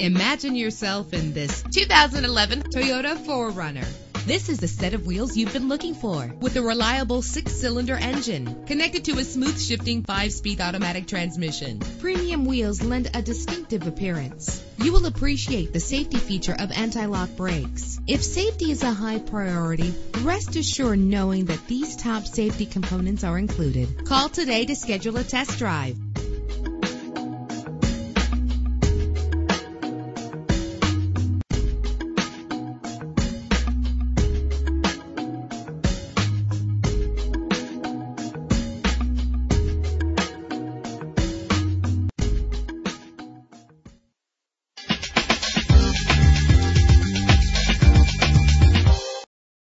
Imagine yourself in this 2011 Toyota 4Runner. This is the set of wheels you've been looking for with a reliable six-cylinder engine connected to a smooth shifting five-speed automatic transmission. Premium wheels lend a distinctive appearance. You will appreciate the safety feature of anti-lock brakes. If safety is a high priority, rest assured knowing that these top safety components are included. Call today to schedule a test drive.